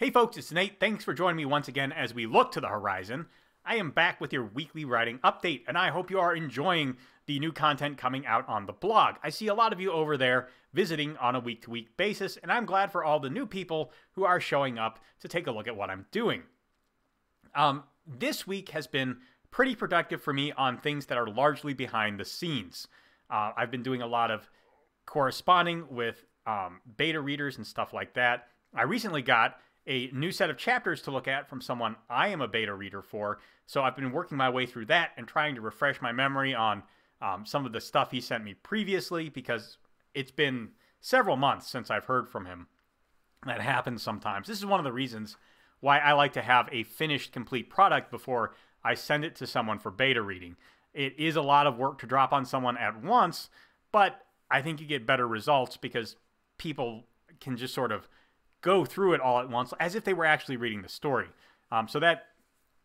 Hey folks, it's Nate. Thanks for joining me once again as we look to the horizon. I am back with your weekly writing update, and I hope you are enjoying the new content coming out on the blog. I see a lot of you over there visiting on a week to week basis, and I'm glad for all the new people who are showing up to take a look at what I'm doing. Um, this week has been pretty productive for me on things that are largely behind the scenes. Uh, I've been doing a lot of corresponding with um, beta readers and stuff like that. I recently got a new set of chapters to look at from someone I am a beta reader for. So I've been working my way through that and trying to refresh my memory on um, some of the stuff he sent me previously because it's been several months since I've heard from him. That happens sometimes. This is one of the reasons why I like to have a finished, complete product before I send it to someone for beta reading. It is a lot of work to drop on someone at once, but I think you get better results because people can just sort of go through it all at once as if they were actually reading the story. Um, so that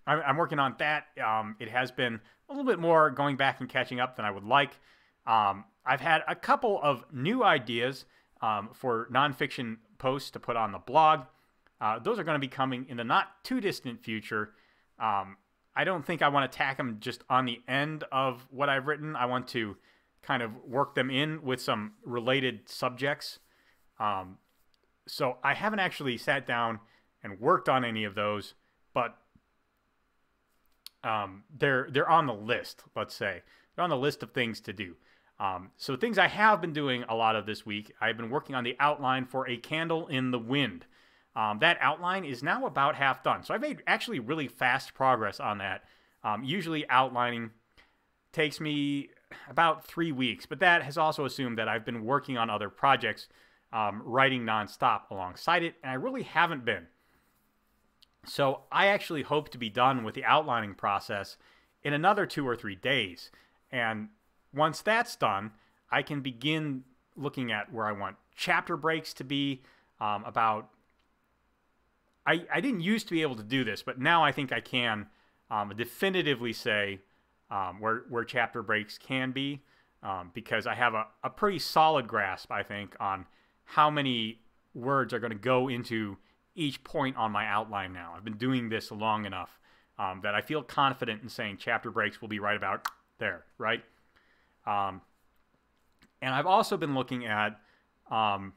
I'm working on that. Um, it has been a little bit more going back and catching up than I would like. Um, I've had a couple of new ideas um, for nonfiction posts to put on the blog. Uh, those are going to be coming in the not too distant future. Um, I don't think I want to tack them just on the end of what I've written. I want to kind of work them in with some related subjects. Um, so I haven't actually sat down and worked on any of those, but um, they're they're on the list. Let's say they're on the list of things to do. Um, so things I have been doing a lot of this week. I've been working on the outline for a candle in the wind. Um, that outline is now about half done. So I've made actually really fast progress on that. Um, usually outlining takes me about three weeks, but that has also assumed that I've been working on other projects um, writing nonstop alongside it, and I really haven't been. So I actually hope to be done with the outlining process in another two or three days. And once that's done, I can begin looking at where I want chapter breaks to be um, about. I, I didn't used to be able to do this, but now I think I can um, definitively say um, where, where chapter breaks can be um, because I have a, a pretty solid grasp, I think, on how many words are going to go into each point on my outline now. I've been doing this long enough um, that I feel confident in saying chapter breaks will be right about there, right? Um, and I've also been looking at um,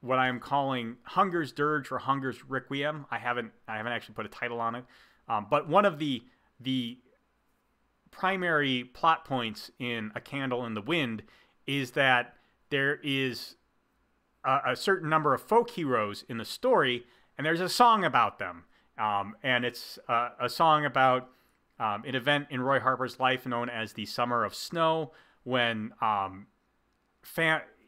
what I am calling Hunger's Dirge or Hunger's Requiem. I haven't I haven't actually put a title on it, um, but one of the the primary plot points in A Candle in the Wind is that there is a, a, certain number of folk heroes in the story, and there's a song about them. Um, and it's uh, a song about um, an event in Roy Harper's life known as the Summer of Snow, when um,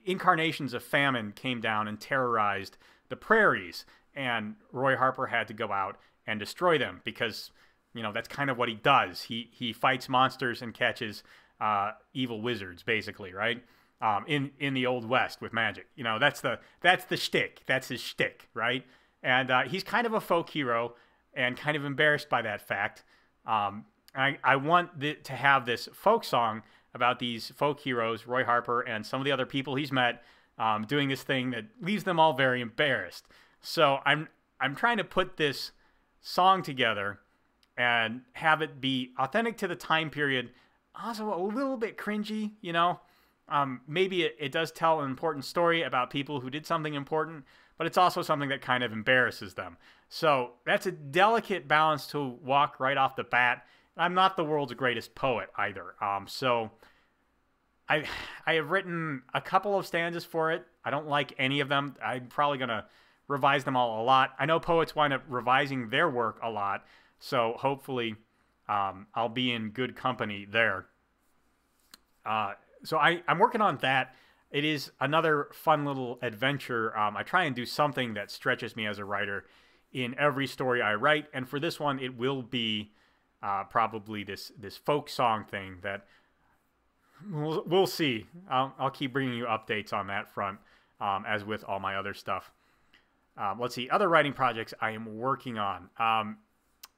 incarnations of famine came down and terrorized the prairies, and Roy Harper had to go out and destroy them because you know that's kind of what he does. He he fights monsters and catches uh, evil wizards, basically, right? Um, in in the old west with magic. You know, that's the that's the shtick. That's his shtick, right? And uh, he's kind of a folk hero and kind of embarrassed by that fact. Um, I I want to have this folk song about these folk heroes, Roy Harper and some of the other people he's met, um, doing this thing that leaves them all very embarrassed. So I'm I'm trying to put this song together and have it be authentic to the time period, also a little bit cringy, you know um, maybe it, it does tell an important story about people who did something important, but it's also something that kind of embarrasses them. So that's a delicate balance to walk right off the bat. I'm not the world's greatest poet either. Um, so I I have written a couple of stanzas for it. I don't like any of them. I'm probably gonna revise them all a lot. I know poets wind up revising their work a lot, so hopefully um, I'll be in good company there. Uh, so I, I'm working on that. It is another fun little adventure. Um, I try and do something that stretches me as a writer in every story I write, and for this one, it will be uh, probably this this folk song thing that we'll, we'll see. I'll, I'll keep bringing you updates on that front, um, as with all my other stuff. Um, let's see other writing projects I am working on. Um,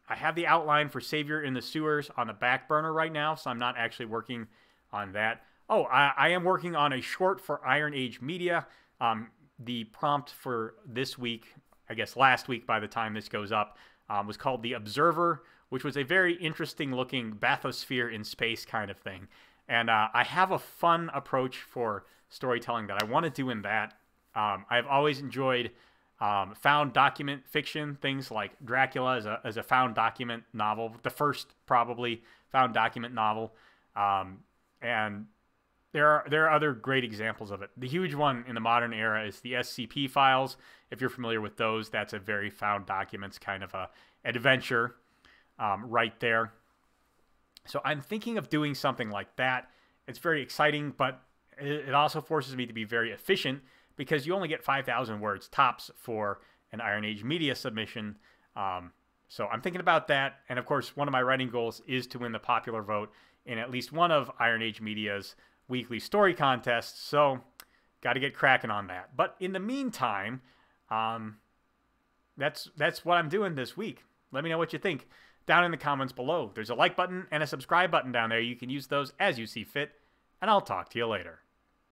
I have the outline for Savior in the Sewers on the back burner right now, so I'm not actually working on that. Oh, I, I, am working on a short for Iron Age Media. Um, the prompt for this week I guess last week by the time this goes up, um, was called The Observer, which was a very interesting looking bathysphere in space kind of thing. And uh, I have a fun approach for storytelling that I want to do in that. Um, I've always enjoyed um, found document fiction, things like Dracula as a, as a found document novel, the first probably found document novel. Um, and there are there are other great examples of it. The huge one in the modern era is the SCP files. If you're familiar with those, that's a very found documents kind of a adventure um, right there. So I'm thinking of doing something like that. It's very exciting, but it also forces me to be very efficient because you only get 5,000 words tops for an Iron Age media submission. Um, so I'm thinking about that. And of course, one of my writing goals is to win the popular vote in at least one of Iron Age Media's weekly story contests. So got to get cracking on that. But in the meantime, um, that's that's what I'm doing this week. Let me know what you think down in the comments below. There's a like button and a subscribe button down there. You can use those as you see fit, and I'll talk to you later.